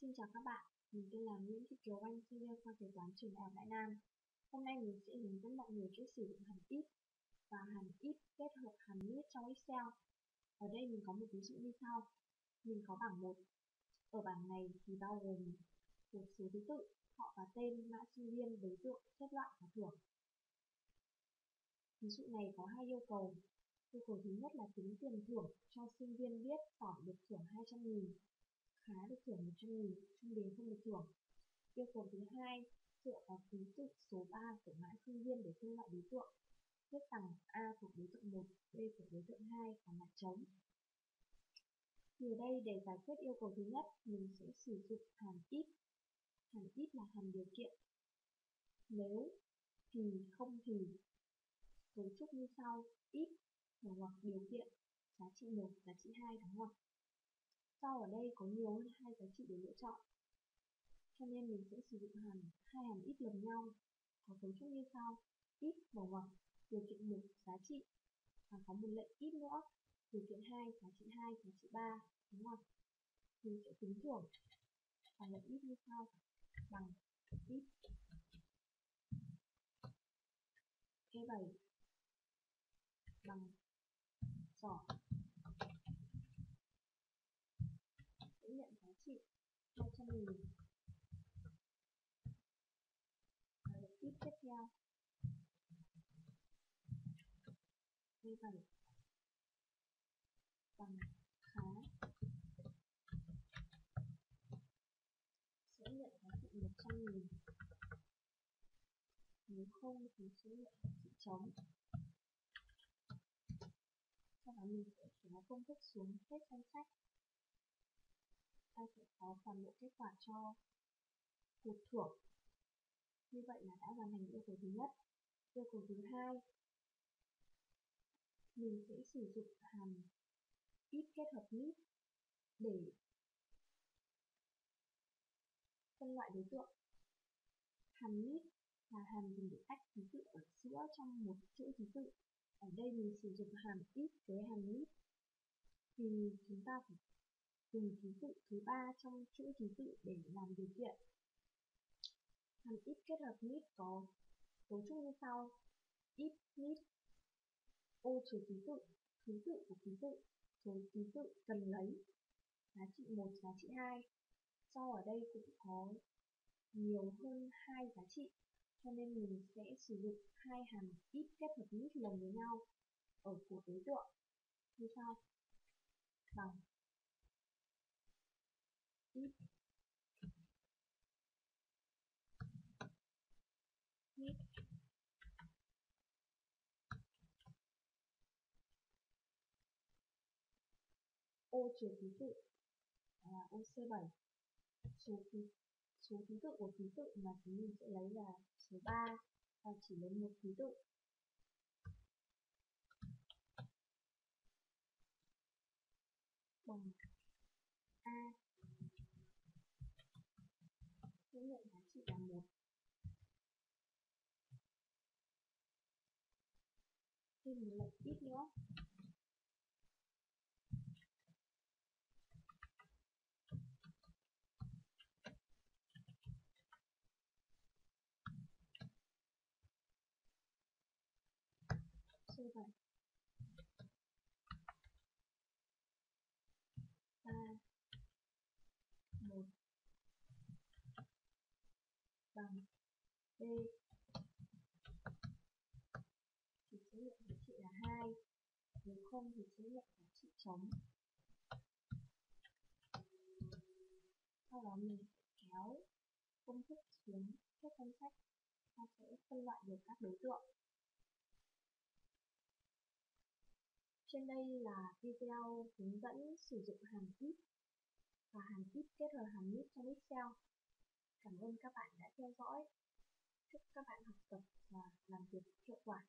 Xin chào các bạn, mình tên là Nguyễn Thị Kiều Anh, sinh viên khoa kế toán trường Đại học Đại Nam. Hôm nay mình sẽ hướng dẫn mọi người cách sử dụng hàm if và hàm if kết hợp hàm list trong Excel. Ở đây mình có một ví dụ như sau. Mình có bảng 1. Ở bảng này thì bao gồm một số thứ tự, họ và tên, mã sinh viên, đối tượng, xếp loại và thưởng. Ví dụ này có hai yêu cầu. Yêu cầu thứ nhất là tính tiền thưởng cho sinh viên biết giỏi được thưởng 200.000 khá được thưởng 100 nghìn, trung bình không được thưởng. Yêu cầu thứ hai, dựa vào ký tự số 3 của mã sinh viên để phân loại đối tượng. Viết rằng A thuộc đối tượng 1, B thuộc đối tượng 2 và mặt trống. Thì ở đây để giải quyết yêu cầu thứ nhất, mình sẽ sử dụng hàm if. Hàm if là hàm điều kiện. Nếu, thì, không thì. Cấu trúc như sau, if, mở ngoặc điều kiện, giá trị 1, giá trị 2 đóng ngoặc. Sau ở đây có nhiều hơn hai giá trị để lựa chọn. Cho nên mình sẽ sử dụng hàm hai hàm ít lần nhau. Có cấu trúc như sau. Ít mở ngoặc điều kiện một, giá trị. Và có một lệnh ít nữa. Điều kiện hai, giá trị hai, giá trị ba. Đúng không? Mình sẽ tính thưởng. Và lệnh ít như sau. Bằng ít. E7 bằng giỏi triệu 200 nghìn. Và được tiếp tiếp theo. Như vậy. Bằng khá. Sẽ nhận giá trị 100 nghìn. Nếu không thì sẽ nhận giá trị trống sau đó mình sẽ kéo công thức xuống hết danh sách ta sẽ có toàn bộ kết quả cho cột thưởng. Như vậy là đã hoàn thành yêu cầu thứ nhất. Yêu cầu thứ hai, mình sẽ sử dụng hàm ít kết hợp nít để phân loại đối tượng. Hàm nít là hàm dùng để tách ký tự ở giữa trong một chuỗi ký tự. Ở đây mình sử dụng hàm ít với hàm nít thì chúng ta phải dùng ký tự thứ ba trong chuỗi ký tự để làm điều kiện. Hàm if kết hợp need có cấu trúc như sau. If need ô trừ ký tự, ký tự của ký tự, số ký tự cần lấy, giá trị 1, giá trị 2. Sau ở đây cũng có nhiều hơn hai giá trị, cho nên mình sẽ sử dụng hai hàm if kết hợp need lần với nhau ở của đối tượng như sau bằng ô, chiều ký tự. Là OC7 số ký số ký tự của ký tự mà chúng mình sẽ lấy là số 3 và chỉ lấy một ký tự. Bằng A sẽ chỉ là một. Thêm một ít nữa. Như vậy ba một bằng b thì sẽ nhận giá trị là 2 nếu không thì sẽ nhận giá trị trống. Sau đó mình sẽ kéo công thức xuống các danh sách. Ta sẽ phân loại được các đối tượng. Trên đây là video hướng dẫn sử dụng hàm if và hàm if kết hợp hàm if trong Excel. Cảm ơn các bạn đã theo dõi. Chúc các bạn học tập và làm việc hiệu quả.